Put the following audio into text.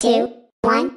two, one,